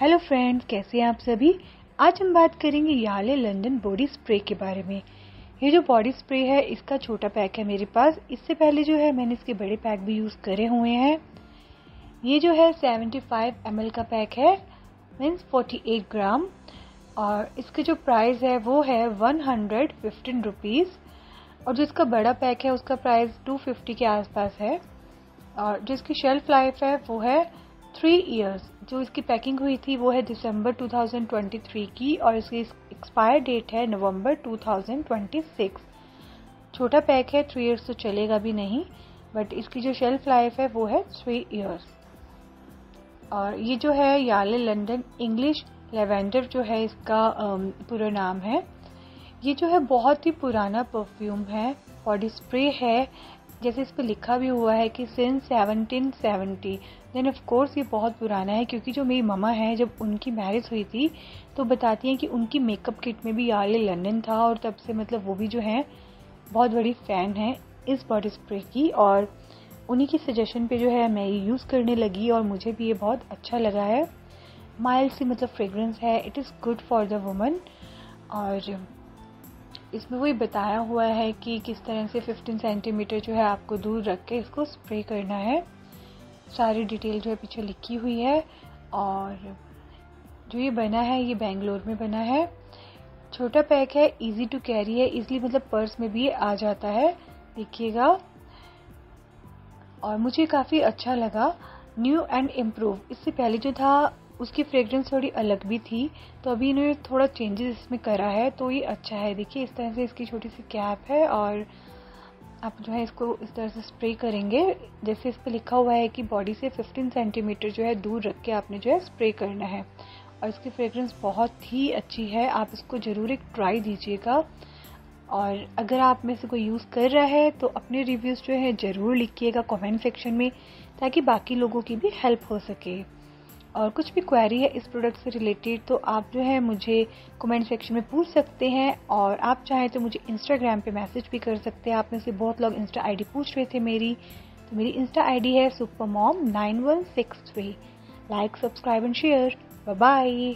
Hello friends कैसे हैं आप सभी? आज हम बात करेंगे याले लंदन बॉडी स्प्रे के बारे में। ये जो बॉडी स्प्रे है, इसका छोटा पैक है मेरे पास। इससे पहले जो है, मैंने इसके बड़े पैक भी यूज़ करे हुए हैं। ये जो है 75 फाइव का पैक है मीन्स 48 ग्राम और इसके जो प्राइस है, वो है वन हंड्रेड फिफ्टीन रुपीज़ और जो इसका बड़ा पैक है, उसका प्राइस टू फिफ्टी के आसपास है। और जो इसकी शेल्फ लाइफ है, वो है थ्री इयर्स जो इसकी पैकिंग हुई थी, वो है दिसंबर 2023 की और इसकी एक्सपायर डेट है नवंबर 2026 छोटा पैक है थ्री इयर्स तो चलेगा भी नहीं बट इसकी जो शेल्फ लाइफ है, वो है थ्री इयर्स और ये जो है याले लंदन इंग्लिश लेवेंडर जो है, इसका पूरा नाम है। ये जो है, बहुत ही पुराना परफ्यूम है बॉडी स्प्रे है जैसे इस पर लिखा भी हुआ है कि since seventeen seventy then of course ये बहुत पुराना है क्योंकि जो मेरी ममा है, जब उनकी मैरिज हुई थी तो बताती हैं कि उनकी मेकअप किट में भी आर्य लंदन था और तब से मतलब वो भी जो है, बहुत बड़ी फ़ैन है इस बॉडी स्प्रे की और उन्हीं की सजेशन पे जो है मैं ये यूज़ करने लगी और मुझे भी ये बहुत अच्छा लगा है। माइल्ड सी मतलब फ्रेगरेंस है it is good for the woman और इसमें वही बताया हुआ है कि किस तरह से 15 सेंटीमीटर जो है आपको दूर रख के इसको स्प्रे करना है। सारी डिटेल जो है पीछे लिखी हुई है और जो ये बना है, ये बेंगलोर में बना है। छोटा पैक है इजी टू कैरी है इजली मतलब पर्स में भी आ जाता है। देखिएगा। और मुझे काफ़ी अच्छा लगा। न्यू एंड इम्प्रूव इससे पहले जो था उसकी फ्रेग्रेंस थोड़ी अलग भी थी तो अभी इन्होंने थोड़ा चेंजेस इसमें करा है तो ये अच्छा है। देखिए, इस तरह से इसकी छोटी सी कैप है और आप जो है इसको इस तरह से स्प्रे करेंगे। जैसे इस पर लिखा हुआ है कि बॉडी से 15 सेंटीमीटर जो है दूर रख के आपने जो है स्प्रे करना है। और इसकी फ्रेग्रेंस बहुत ही अच्छी है, आप इसको ज़रूर एक ट्राई दीजिएगा। और अगर आप में से कोई यूज़ कर रहा है तो अपने रिव्यूज़ जो है ज़रूर लिखिएगा कमेंट सेक्शन में, ताकि बाकी लोगों की भी हेल्प हो सके। और कुछ भी क्वेरी है इस प्रोडक्ट से रिलेटेड तो आप जो है मुझे कमेंट सेक्शन में पूछ सकते हैं और आप चाहें तो मुझे इंस्टाग्राम पे मैसेज भी कर सकते हैं। आप में से बहुत लोग इंस्टा आईडी पूछ रहे थे मेरी। तो मेरी इंस्टा आईडी है super mom nine one six three like subscribe and share bye